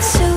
so